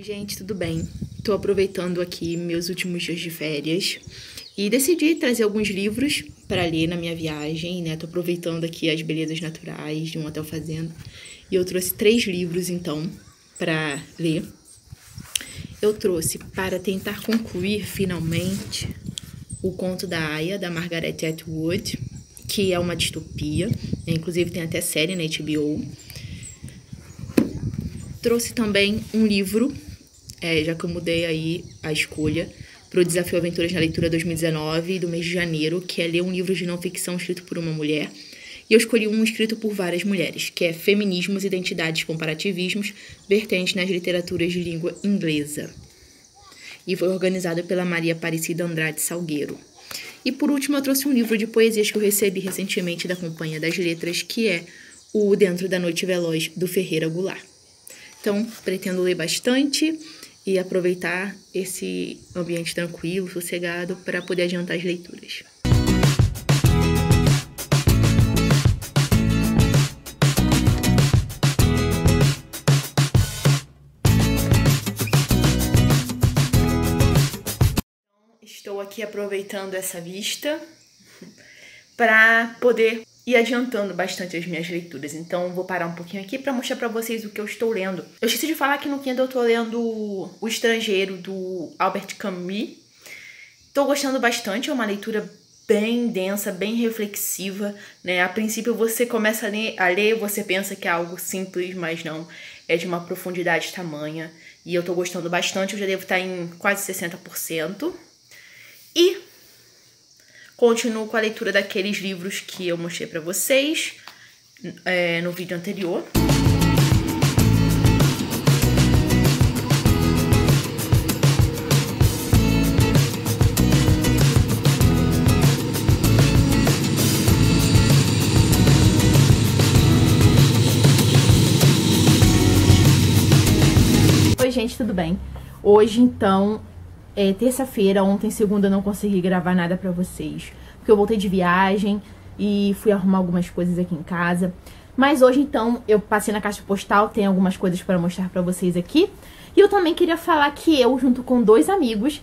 Oi, gente, tudo bem? Tô aproveitando aqui meus últimos dias de férias e decidi trazer alguns livros para ler na minha viagem, né? Tô aproveitando aqui as belezas naturais de um hotel fazenda e eu trouxe três livros então para ler. Eu trouxe para tentar concluir finalmente o conto da Aya, da Margaret Atwood, que é uma distopia, né? inclusive tem até série na HBO. Trouxe também um livro, é, já que eu mudei aí a escolha, para o Desafio Aventuras na Leitura 2019, do mês de janeiro, que é ler um livro de não ficção escrito por uma mulher. E eu escolhi um escrito por várias mulheres, que é Feminismos, Identidades, Comparativismos, vertentes nas literaturas de língua inglesa. E foi organizado pela Maria Aparecida Andrade Salgueiro. E por último, eu trouxe um livro de poesias que eu recebi recentemente da Companhia das Letras, que é o Dentro da Noite Veloz, do Ferreira Goulart. Então, pretendo ler bastante e aproveitar esse ambiente tranquilo, sossegado, para poder adiantar as leituras. Estou aqui aproveitando essa vista para poder ir adiantando bastante as minhas leituras. Então vou parar um pouquinho aqui para mostrar para vocês o que eu estou lendo. Eu esqueci de falar que no Kindle eu estou lendo O Estrangeiro do Albert Camus. Estou gostando bastante, é uma leitura bem densa, bem reflexiva, né? A princípio você começa a ler, a ler, você pensa que é algo simples, mas não, é de uma profundidade tamanha. E eu tô gostando bastante, eu já devo estar em quase 60%. E continuo com a leitura daqueles livros que eu mostrei para vocês é, no vídeo anterior. Oi, gente, tudo bem? Hoje, então, é terça-feira, ontem, segunda, eu não consegui gravar nada pra vocês. Porque eu voltei de viagem e fui arrumar algumas coisas aqui em casa. Mas hoje, então, eu passei na caixa postal, tem algumas coisas para mostrar pra vocês aqui. E eu também queria falar que eu, junto com dois amigos,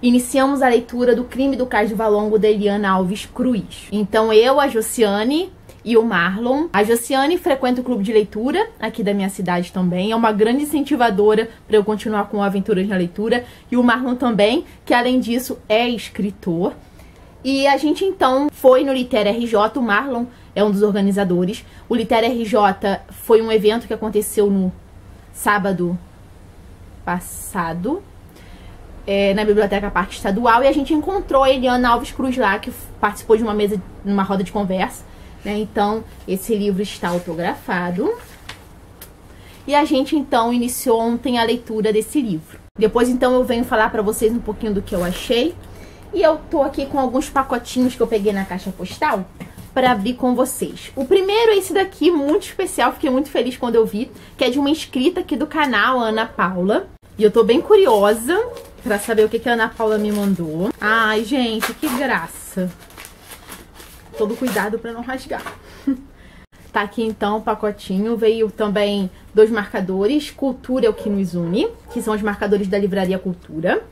iniciamos a leitura do Crime do Cais do Valongo da Eliana Alves Cruz. Então, eu, a Josiane e o Marlon. A Josiane frequenta o clube de leitura aqui da minha cidade também. É uma grande incentivadora para eu continuar com aventuras na leitura. E o Marlon também, que além disso é escritor. E a gente então foi no Litera RJ. O Marlon é um dos organizadores. O Litera RJ foi um evento que aconteceu no sábado passado. É, na Biblioteca Parque Estadual e a gente encontrou a Eliana Alves Cruz lá, que participou de uma mesa, numa roda de conversa. Né? Então, esse livro está autografado. E a gente, então, iniciou ontem a leitura desse livro. Depois, então, eu venho falar para vocês um pouquinho do que eu achei. E eu tô aqui com alguns pacotinhos que eu peguei na caixa postal para abrir com vocês. O primeiro é esse daqui, muito especial, fiquei muito feliz quando eu vi, que é de uma inscrita aqui do canal, Ana Paula. E eu tô bem curiosa para saber o que, que a Ana Paula me mandou. Ai, gente, que graça todo cuidado para não rasgar. tá aqui então o pacotinho, veio também dois marcadores, Cultura é o que nos une, que são os marcadores da Livraria Cultura.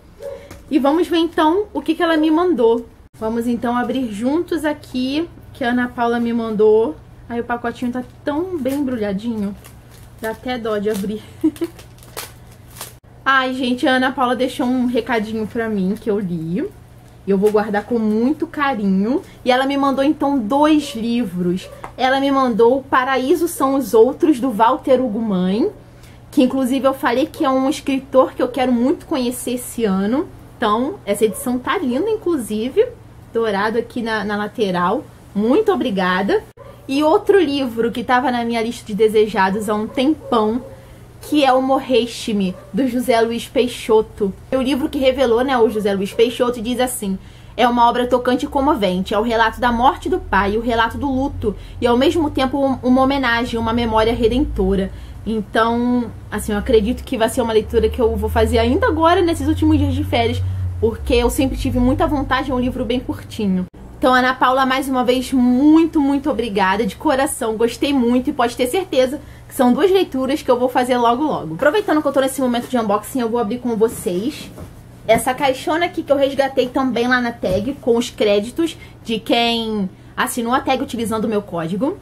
E vamos ver então o que, que ela me mandou. Vamos então abrir juntos aqui, que a Ana Paula me mandou. Aí o pacotinho tá tão bem embrulhadinho, dá até dó de abrir. Ai, gente, a Ana Paula deixou um recadinho pra mim que eu li. E eu vou guardar com muito carinho. E ela me mandou então dois livros. Ela me mandou Paraíso São os Outros, do Walter Ugumãe. Que inclusive eu falei que é um escritor que eu quero muito conhecer esse ano. Então, essa edição tá linda, inclusive. Dourado aqui na, na lateral. Muito obrigada. E outro livro que estava na minha lista de desejados há um tempão que é o Morreste-me, do José Luiz Peixoto. O livro que revelou né, o José Luiz Peixoto diz assim: é uma obra tocante e comovente. É o relato da morte do pai, o relato do luto, e ao mesmo tempo uma homenagem, uma memória redentora. Então, assim, eu acredito que vai ser uma leitura que eu vou fazer ainda agora, nesses últimos dias de férias, porque eu sempre tive muita vontade, é um livro bem curtinho. Então, Ana Paula, mais uma vez, muito, muito obrigada, de coração. Gostei muito e pode ter certeza são duas leituras que eu vou fazer logo, logo. Aproveitando que eu tô nesse momento de unboxing, eu vou abrir com vocês essa caixona aqui que eu resgatei também lá na tag, com os créditos de quem assinou a tag utilizando o meu código.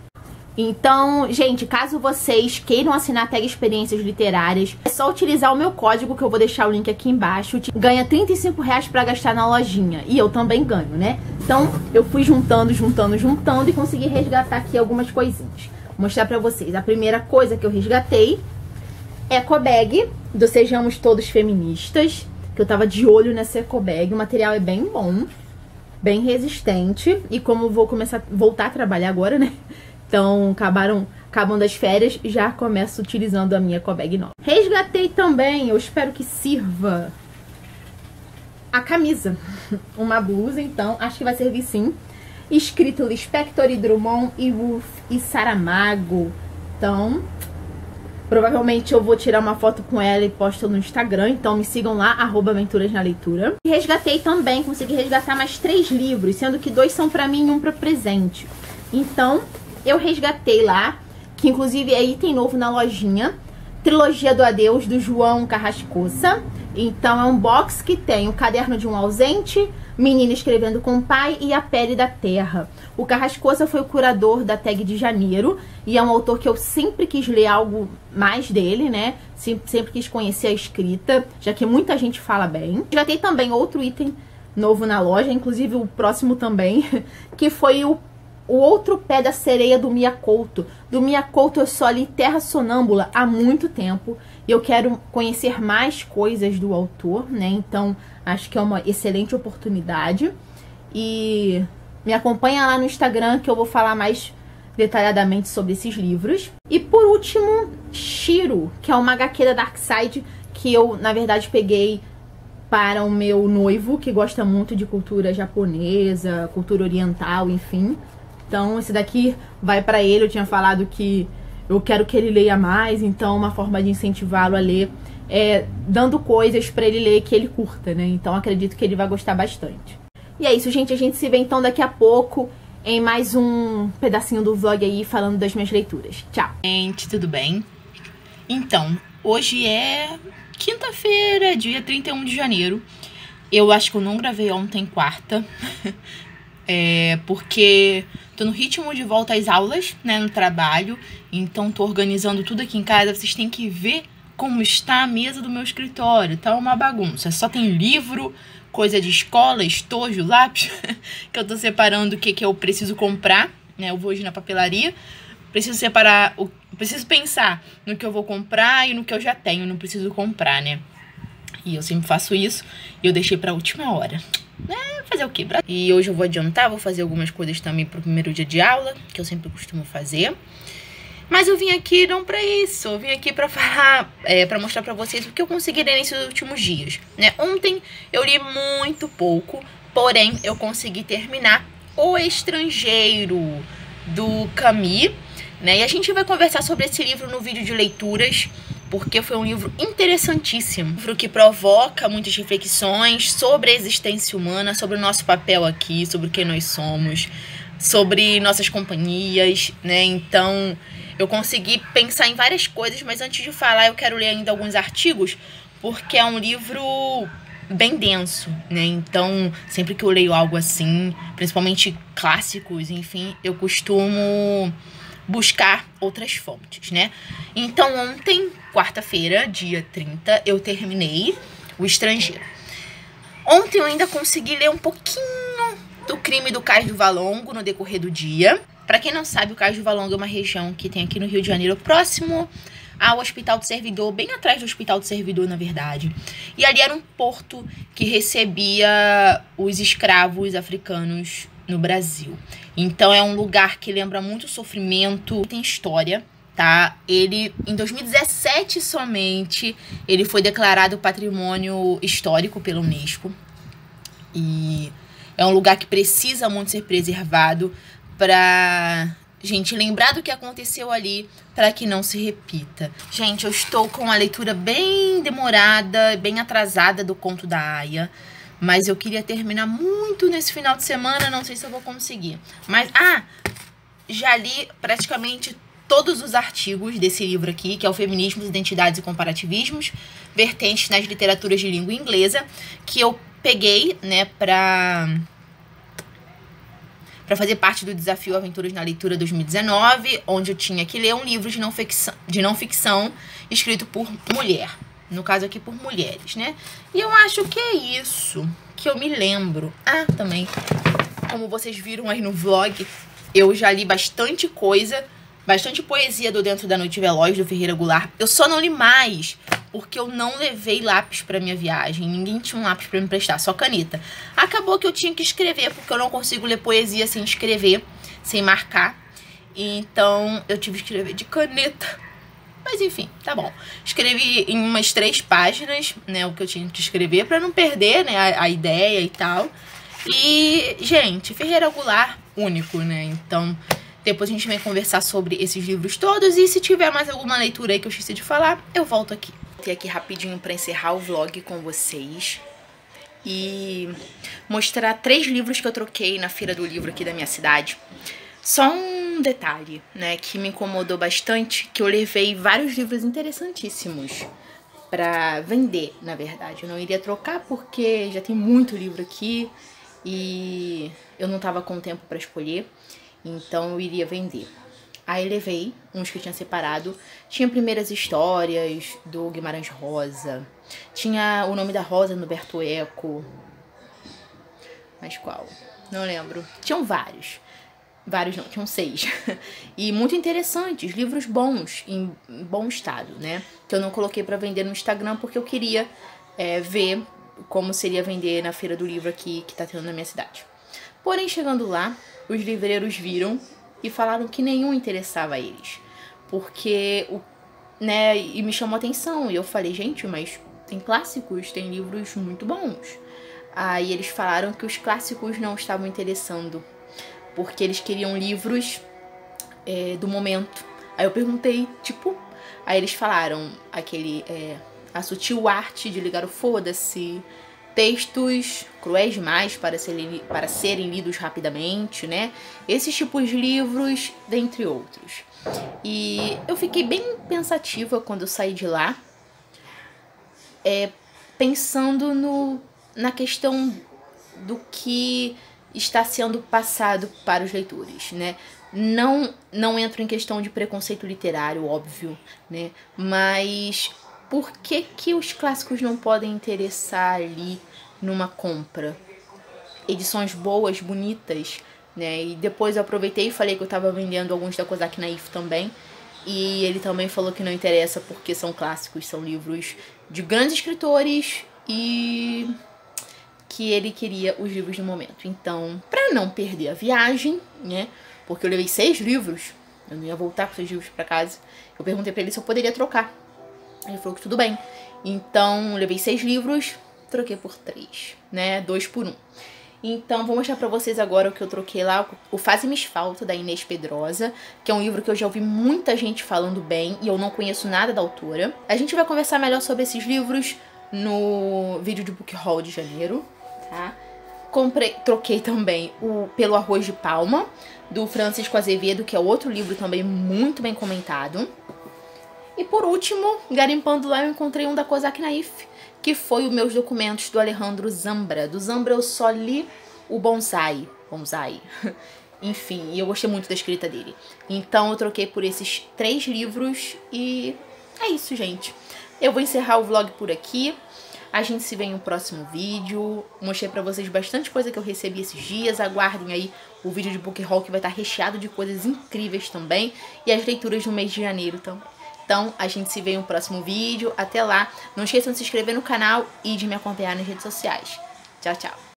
Então, gente, caso vocês queiram assinar a tag Experiências Literárias, é só utilizar o meu código, que eu vou deixar o link aqui embaixo. Ganha 35 reais pra gastar na lojinha. E eu também ganho, né? Então, eu fui juntando, juntando, juntando e consegui resgatar aqui algumas coisinhas. Mostrar pra vocês. A primeira coisa que eu resgatei é a Cobag, do Sejamos Todos Feministas, que eu tava de olho nessa Ecobag. O material é bem bom, bem resistente. E como vou começar, voltar a trabalhar agora, né? Então, acabaram acabando as férias, já começo utilizando a minha ecobag nova. Resgatei também, eu espero que sirva a camisa. Uma blusa, então, acho que vai servir sim. Escrito Lispector e Drummond e Wolf e Saramago. Então, provavelmente eu vou tirar uma foto com ela e posto no Instagram. Então, me sigam lá, arroba Aventuras na Leitura. E resgatei também, consegui resgatar mais três livros, sendo que dois são pra mim e um pra presente. Então, eu resgatei lá, que inclusive é item novo na lojinha. Trilogia do Adeus, do João Carrascoça. Então é um box que tem o caderno de um ausente, menina escrevendo com o pai e a pele da terra. O Carrascoça foi o curador da tag de janeiro e é um autor que eu sempre quis ler algo mais dele, né? Sempre quis conhecer a escrita, já que muita gente fala bem. Já tem também outro item novo na loja, inclusive o próximo também, que foi o o outro pé da sereia do Miyakoto. Do Miyakoto eu só li Terra Sonâmbula há muito tempo e eu quero conhecer mais coisas do autor, né? Então acho que é uma excelente oportunidade. E me acompanha lá no Instagram que eu vou falar mais detalhadamente sobre esses livros. E por último, Shiro, que é uma HQ da Darkside que eu, na verdade, peguei para o meu noivo, que gosta muito de cultura japonesa, cultura oriental, enfim. Então, esse daqui vai para ele. Eu tinha falado que eu quero que ele leia mais, então uma forma de incentivá-lo a ler é dando coisas para ele ler que ele curta, né? Então, acredito que ele vai gostar bastante. E é isso, gente. A gente se vê então daqui a pouco em mais um pedacinho do vlog aí falando das minhas leituras. Tchau. Gente, tudo bem? Então, hoje é quinta-feira, dia 31 de janeiro. Eu acho que eu não gravei ontem, quarta. É, porque tô no ritmo de volta às aulas, né, no trabalho, então tô organizando tudo aqui em casa. Vocês têm que ver como está a mesa do meu escritório. Tá uma bagunça. Só tem livro, coisa de escola, estojo, lápis, que eu tô separando o que, que eu preciso comprar, né? Eu vou hoje na papelaria. Preciso separar, o, preciso pensar no que eu vou comprar e no que eu já tenho, não preciso comprar, né? E eu sempre faço isso e eu deixei pra última hora. É, fazer o quê? E hoje eu vou adiantar, vou fazer algumas coisas também pro primeiro dia de aula, que eu sempre costumo fazer. Mas eu vim aqui não para isso, eu vim aqui para falar, é, para mostrar para vocês o que eu consegui ler nesses últimos dias. Né? Ontem eu li muito pouco, porém eu consegui terminar O Estrangeiro, do Camus. Né? E a gente vai conversar sobre esse livro no vídeo de leituras porque foi um livro interessantíssimo. Um livro que provoca muitas reflexões sobre a existência humana, sobre o nosso papel aqui, sobre quem nós somos, sobre nossas companhias, né? Então, eu consegui pensar em várias coisas, mas antes de falar, eu quero ler ainda alguns artigos, porque é um livro bem denso, né? Então, sempre que eu leio algo assim, principalmente clássicos, enfim, eu costumo buscar outras fontes, né? Então, ontem, quarta-feira, dia 30, eu terminei O Estrangeiro. Ontem eu ainda consegui ler um pouquinho do crime do Cais do Valongo no decorrer do dia. Para quem não sabe, o Cais do Valongo é uma região que tem aqui no Rio de Janeiro, próximo ao Hospital do Servidor, bem atrás do Hospital do Servidor, na verdade. E ali era um porto que recebia os escravos africanos no Brasil. Então é um lugar que lembra muito sofrimento, tem história, tá? Ele em 2017 somente, ele foi declarado patrimônio histórico pela UNESCO. E é um lugar que precisa muito ser preservado para gente lembrar do que aconteceu ali para que não se repita. Gente, eu estou com a leitura bem demorada, bem atrasada do conto da Aya Mas eu queria terminar muito nesse final de semana, não sei se eu vou conseguir. Mas, ah, já li praticamente todos os artigos desse livro aqui, que é o Feminismos, Identidades e Comparativismos, vertentes nas literaturas de língua inglesa, que eu peguei, né, pra para fazer parte do desafio Aventuras na Leitura 2019, onde eu tinha que ler um livro de não ficção, de não ficção escrito por mulher. No caso aqui por mulheres, né? E eu acho que é isso que eu me lembro. Ah, também, como vocês viram aí no vlog, eu já li bastante coisa, bastante poesia do Dentro da Noite Veloz, do Ferreira Goulart. Eu só não li mais, porque eu não levei lápis para minha viagem. Ninguém tinha um lápis para me prestar, só caneta. Acabou que eu tinha que escrever, porque eu não consigo ler poesia sem escrever, sem marcar. Então eu tive que escrever de caneta. Mas enfim, tá bom. Escrevi em umas três páginas, né, o que eu tinha que escrever para não perder, né, a, a, ideia e tal. E, gente, Ferreira Goulart, único, né? Então, depois a gente vai conversar sobre esses livros todos e se tiver mais alguma leitura aí que eu esqueci de falar, eu volto aqui. Vou aqui rapidinho para encerrar o vlog com vocês e mostrar três livros que eu troquei na feira do livro aqui da minha cidade. Só um detalhe, né, que me incomodou bastante, que eu levei vários livros interessantíssimos para vender, na verdade. Eu não iria trocar porque já tem muito livro aqui e eu não tava com tempo para escolher, então eu iria vender. Aí levei uns que eu tinha separado. Tinha primeiras histórias do Guimarães Rosa. Tinha o nome da Rosa no Berto Eco. Mas qual? Não lembro. Tinham vários. Vários não, tinham seis. e muito interessantes, livros bons, em bom estado, né? Que eu não coloquei para vender no Instagram porque eu queria é, ver como seria vender na feira do livro aqui que tá tendo na minha cidade. Porém, chegando lá, os livreiros viram e falaram que nenhum interessava a eles. Porque o né, e me chamou atenção. E eu falei, gente, mas tem clássicos, tem livros muito bons. Aí eles falaram que os clássicos não estavam interessando, porque eles queriam livros é, do momento. Aí eu perguntei, tipo, aí eles falaram aquele é, a sutil arte de ligar o foda-se, textos cruéis demais para serem, para serem lidos rapidamente, né? Esses tipos de livros, dentre outros. E eu fiquei bem pensativa quando eu saí de lá, é, pensando no, na questão do que está sendo passado para os leitores, né? Não, não entro em questão de preconceito literário, óbvio, né? Mas por que, que os clássicos não podem interessar ali numa compra? Edições boas, bonitas, né? E depois eu aproveitei e falei que eu tava vendendo alguns da Kozak Naif também. E ele também falou que não interessa porque são clássicos, são livros de grandes escritores e que ele queria os livros do momento. Então, para não perder a viagem, né? Porque eu levei seis livros, eu não ia voltar com seis livros para casa. Eu perguntei para ele se eu poderia trocar. Ele falou que tudo bem. Então, levei seis livros, troquei por três, né? Dois por um. Então, vou mostrar pra vocês agora o que eu troquei lá, o Faz-me Falta, da Inês Pedrosa, que é um livro que eu já ouvi muita gente falando bem e eu não conheço nada da autora. A gente vai conversar melhor sobre esses livros no vídeo de book haul de janeiro, tá? Comprei, troquei também o Pelo Arroz de Palma, do Francisco Azevedo, que é outro livro também muito bem comentado. E por último, garimpando lá, eu encontrei um da Kozak Naif, que foi os meus documentos do Alejandro Zambra. Do Zambra eu só li o Bonsai. Bonsai. Enfim, eu gostei muito da escrita dele. Então eu troquei por esses três livros e é isso, gente. Eu vou encerrar o vlog por aqui. A gente se vê em um próximo vídeo. Mostrei pra vocês bastante coisa que eu recebi esses dias. Aguardem aí o vídeo de book haul que vai estar recheado de coisas incríveis também. E as leituras no mês de janeiro também. Então, a gente se vê em um próximo vídeo. Até lá. Não esqueçam de se inscrever no canal e de me acompanhar nas redes sociais. Tchau, tchau.